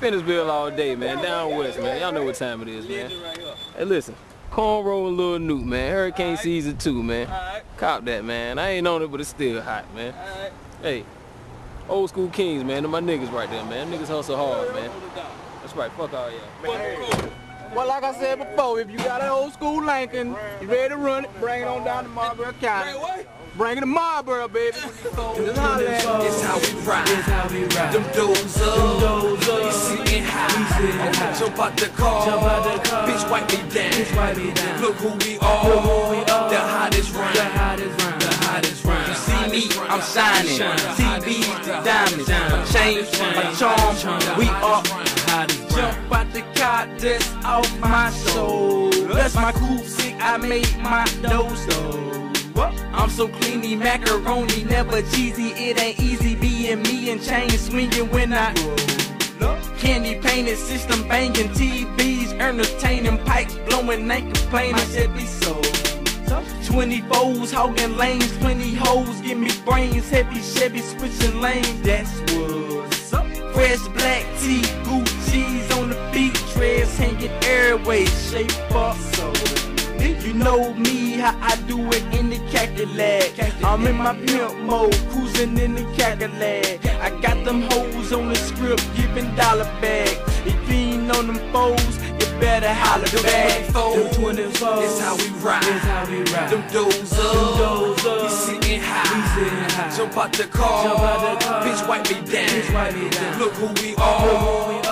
Bennettsville all day, man. Down west, man. Y'all know what time it is, man. Hey, listen. Cornrow and Lil Nuke, man. Hurricane season two, man. Cop that, man. I ain't on it, but it's still hot, man. Hey, old school kings, man. Them my niggas right there, man. Niggas hustle hard, man. That's right. Fuck all y'all. Well, like I said before, if you got an old school Lincoln, you ready to run it, bring it on down to Marlboro County. Bring it to Marlboro, baby. Just holler at. It's how we ride. It's how we ride. Them doors up. Them doors up. We sitting high. We sitting high. Jump out the car. Jump out the car. Bitch, wipe me down. Bitch, wipe me down. Look who we are. Look who we are. The hottest round. The hottest round. The hottest round. You see me, I'm shining. TV, the diamonds. My chain, my charm. We are hottest Jump out the car, that's off my soul. That's my cool sick. I made my dose. I'm so cleany, macaroni never cheesy. It ain't easy being me and chain swinging when I candy painted system banging TVs, entertaining pipes blowing, ain't complaining. Should be so. 20 foes hogging lanes, 20 hoes give me brains, heavy Chevy switching lanes. That's what's up. Fresh black tea, Gucci's on the beat, dreads hanging airways, shape up so. You know me, how I do it in the Cadillac. I'm in my pimp mode, cruising in the Cadillac. I got them hoes on the script, giving dollar back. If you ain't on them foes, you better holler back. Them 24, it's how we ride. How we ride. Them doors up, them doors up. We sitting high. We sitting high. Jump out the car, Jump out the car. Bitch, wipe me down. Bitch, wipe me down. Look who we are. Look who we are.